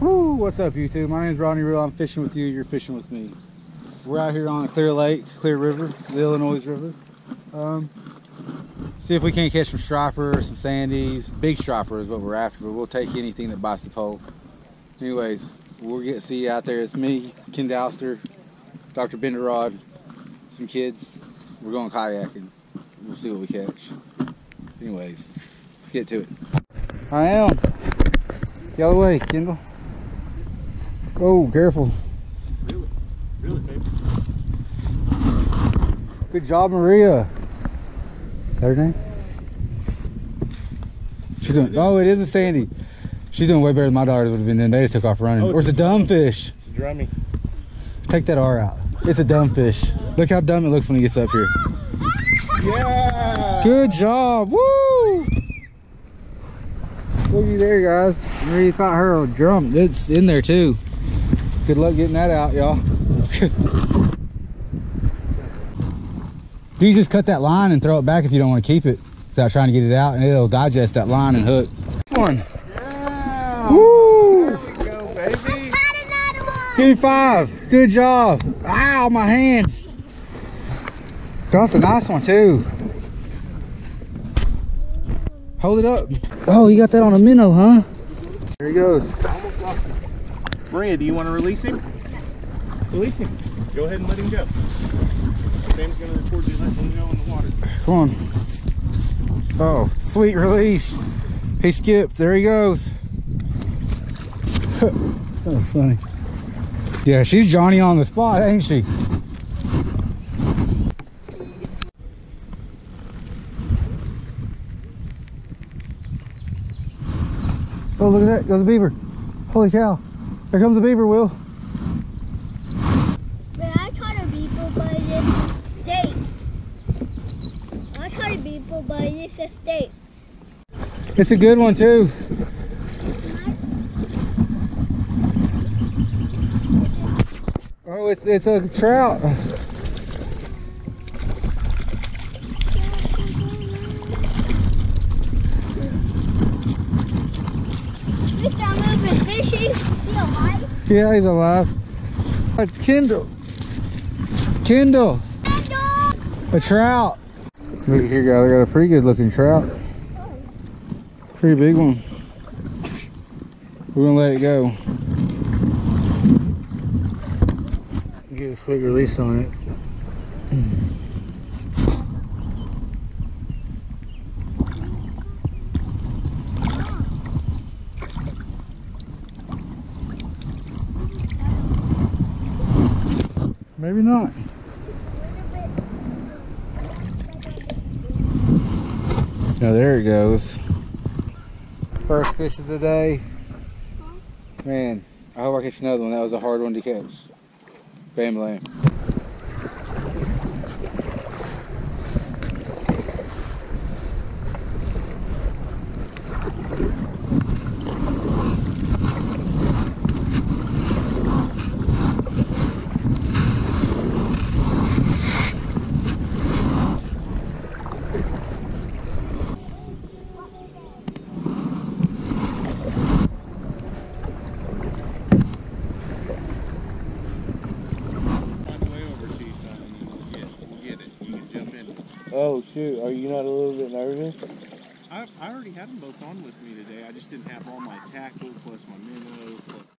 Woo, what's up YouTube? My name is Ronnie Reel. I'm fishing with you. You're fishing with me. We're out here on a clear lake, clear river, the Illinois River. Um, see if we can't catch some striper, some sandies. Big striper is what we're after, but we'll take anything that bites the pole. Anyways, we'll get see you out there. It's me, Kendalstar, Dr. Bender Rod, some kids. We're going kayaking. We'll see what we catch. Anyways, let's get to it. I am. The way, Kendall. Oh, careful. Really? Really, baby? Good job, Maria. Is that her name? She's doing. Oh, it is a Sandy. She's doing way better than my daughters would have been. Then they just took off running. Oh, or it's a dumb fish. It's a drummy. Take that R out. It's a dumb fish. Look how dumb it looks when he gets up here. Yeah! Good job. Woo! Looky there, guys. Maria caught her a drum. It's in there too. Good luck getting that out, y'all. you just cut that line and throw it back if you don't want to keep it without trying to get it out, and it'll digest that line and hook. One. Yeah! Woo! There you go, baby! Give me five. Good job. Ow, my hand. That's a nice one too. Hold it up. Oh, you got that on a minnow, huh? There he goes. Maria, do you want to release him? Release him. Go ahead and let him go. Sam's going to record you letting him go in the water. Come on. Oh, sweet release. He skipped. There he goes. that was funny. Yeah, she's Johnny on the spot, ain't she? Oh, look at that. Goes a beaver. Holy cow. There comes a beaver, Will. But I taught a people by this state. I taught a people by this estate. It's a good one, too. Oh, it's it's a trout. Mr. Moving Fishy, he alive? Yeah, he's alive. A Kindle. Kindle. A trout. Look here, guys. I got a pretty good looking trout. Pretty big one. We're gonna let it go. Get a sweet release on it. Maybe not. Now there it goes. First fish of the day. Man, I hope I catch another one. That was a hard one to catch. Bam lamb. Find the way over to you, son, and then we'll get, we'll get it. You can jump in. Oh shoot, are you not a little bit nervous? I, I already had them both on with me today. I just didn't have all my tackle plus my minnows plus